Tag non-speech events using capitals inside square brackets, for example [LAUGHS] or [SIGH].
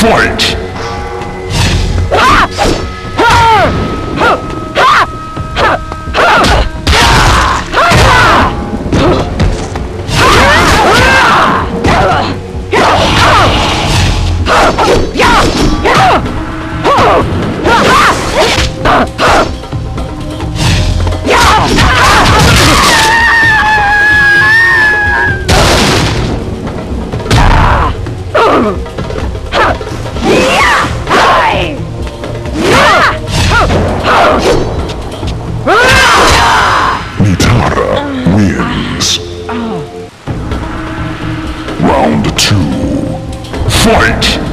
Fight! Ugh! [LAUGHS] Oh. Round two. Fight!